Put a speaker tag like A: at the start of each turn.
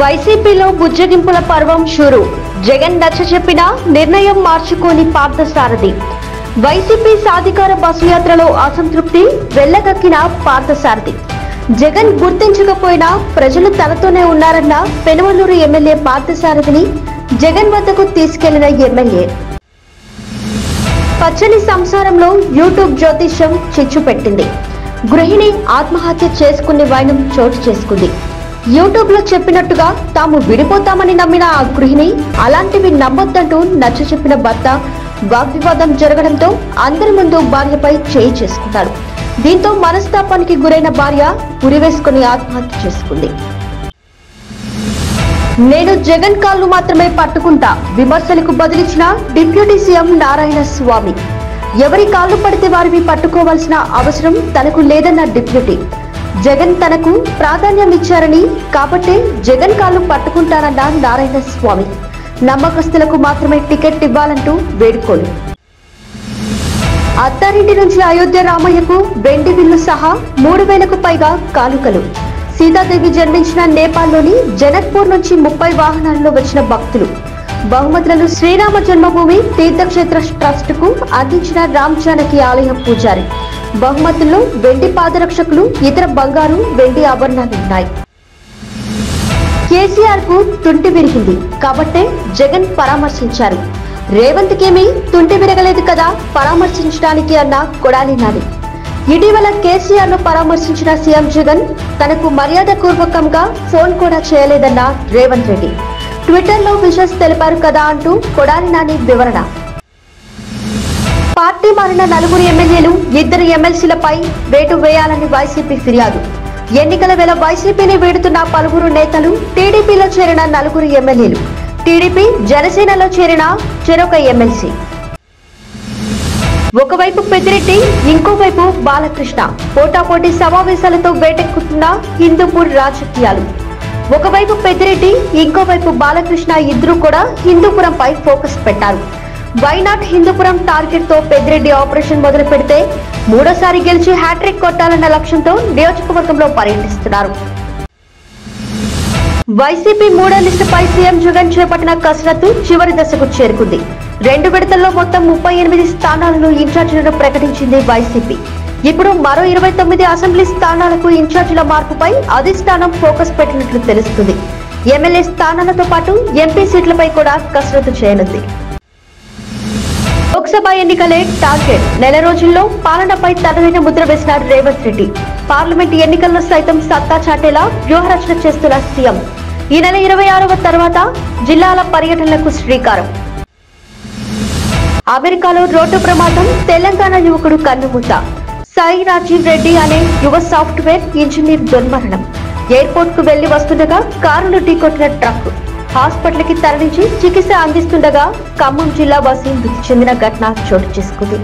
A: వైసీపీలో బుజ్జగింపుల పర్వం షురు. జగన్ నచ్చ చెప్పిన నిర్ణయం మార్చుకోని పార్థసారథి. వైసీపీ సాధికార బస్సు యాత్రలో అసంతృప్తి వెళ్ళగక్కిన పార్థసారథి. జగన్ గుర్తించకపోయినా ప్రజలు తనతోనే ఉన్నారన్న పెనుమలూరు ఎమ్మెల్యే పార్థసారథిని జగన్ వద్దకు తీసుకెళ్ళిన ఎమ్మెల్యే. పచ్చని సంసారంలో యూట్యూబ్ జ్యోతిష్యం చిచ్చు పెట్టింది. గృహిణి ఆత్మహత్య చేసుకునే వైనం చోటు చేసుకుంది. యూట్యూబ్లో చెప్పినట్టుగా తాము విడిపోతామని నమ్మిన ఆ గృహిణి అలాంటివి నమ్మొద్దంటూ నచ్చ చెప్పిన భర్త వాగ్వివాదం జరగడంతో అందరి ముందు భార్యపై చేయి చేసుకున్నాడు. దీంతో మనస్తాపానికి గురైన భార్య ఉరివేసుకుని ఆత్మహత్య చేసుకుంది. నేను జగన్ కాళ్ళు మాత్రమే పట్టుకుంటా విమర్శలకు బదిలిచ్చిన డిప్యూటీ సీఎం నారాయణ స్వామి. ఎవరి కాళ్ళు పడితే వారివి పట్టుకోవాల్సిన అవసరం తనకు లేదన్న డిప్యూటీ. జగన్ తనకు ప్రాధాన్యం ఇచ్చారని కాబట్టే జగన్ కాళ్ళు పట్టుకుంటానన్న నారాయణ స్వామి నమ్మకస్తులకు మాత్రమే టికెట్ ఇవ్వాలంటూ వేడుకోలు. అత్తారింటి నుంచి అయోధ్య రామయ్యకు వెండి విల్లు సహా మూడు వేలకు పైగా కానుకలు. సీతాదేవి జన్మించిన నేపాల్లోని జనక్పూర్ నుంచి ముప్పై వాహనాల్లో వచ్చిన భక్తులు. బహుమతులను శ్రీరామ జన్మభూమి తీర్థక్షేత్ర ట్రస్ట్కు అందించిన రామ్ జానకి ఆలయం పూజారి. బహుమతుల్లో వెండి పాదరక్షకులు ఇతర బంగారు వెండి ఆభరణాలు ఉన్నాయి. కేసీఆర్కు తుంటి విరిగింది. కాబట్టే జగన్ పరామర్శించారు. రేవంత్ కేమీ తుంటి విరగలేదు కదా పరామర్శించడానికి అన్న కొడాలి నాని. ఇటీవల కేసీఆర్ను పరామర్శించిన సీఎం జగన్ తనకు మర్యాద పూర్వకంగా ఫోన్ కూడా చేయలేదన్న రేవంత్ రెడ్డి. ట్విట్టర్లో విషస్ తెలిపారు కదా అంటూ కొడాలి నాని వివరణ. పార్టీ మారిన నలుగురు ఎమ్మెల్యేలు ఇద్దరు ఎమ్మెల్సీలపై వేటు వేయాలని వైసీపీ ఫిర్యాదు. ఎన్నికల వేళ వైసీపీని వీడుతున్న పలువురు నేతలు టీడీపీలో చేరిన నలుగురు ఎమ్మెల్యేలు. టీడీపీ జనసేనలో చేరిన చెరొక ఎమ్మెల్సీ. ఒకవైపు పెద్దిరెడ్డి ఇంకోవైపు బాలకృష్ణ. పోటాపోటీ సమావేశాలతో వేటెక్కుతున్న హిందూపూర్ రాజకీయాలు. ఒకవైపు పెద్దిరెడ్డి ఇంకోవైపు బాలకృష్ణ ఇద్దరు కూడా హిందూపురంపై ఫోకస్ పెట్టారు. వైనాట్ హిందూపురం టార్గెట్తో పెద్దిరెడ్డి ఆపరేషన్ మొదలు పెడితే మూడోసారి గెలిచి హ్యాట్రిక్ కొట్టాలన్న లక్ష్యంతో నియోజకవర్గంలో పర్యటిస్తున్నారు. వైసీపీ మూడో లిస్టుపై సీఎం జగన్ చేపట్టిన కసరత్తు చివరి దశకు చేరుకుంది. రెండు విడతల్లో మొత్తం ముప్పై ఎనిమిది స్థానాలను ఇన్ఛార్జీలను ప్రకటించింది వైసీపీ. ఇప్పుడు మరో ఇరవై తొమ్మిది అసెంబ్లీ స్థానాలకు ఇన్ఛార్జీల మార్పుపై అధిష్టానం ఫోకస్ పెట్టినట్లు తెలుస్తుంది. ఎమ్మెల్యే స్థానాలతో పాటు ఎంపీ సీట్లపై కూడా కసరత్తు చేయనుంది. లోక్సభ ఎన్నికలే టార్గెట్. నెల రోజుల్లో పాలనపై తనదైన ముద్ర వేసిన రేవంత్ రెడ్డి. పార్లమెంట్ ఎన్నికల్లో సైతం సత్తా చాటేలా వ్యూహరచన చేస్తున్న సీఎం. ఈ నెల ఇరవై ఆరవ తర్వాత జిల్లాల పర్యటనలకు శ్రీకారం. అమెరికాలో రోడ్డు ప్రమాదం తెలంగాణ యువకుడు కన్నుమూత సాయి రాజీవ్ రెడ్డి అనే యువ సాఫ్ట్వేర్ ఇంజనీర్ దుర్మరణం ఎయిర్పోర్ట్కు వెళ్ళి వస్తుండగా కారును ఢీకొట్టిన ట్రక్. హాస్పిటల్కి తరలించి చికిత్స అందిస్తుండగా ఖమ్మం జిల్లా వాసి మృతి చెందిన ఘటన చోటు చేసుకుంది.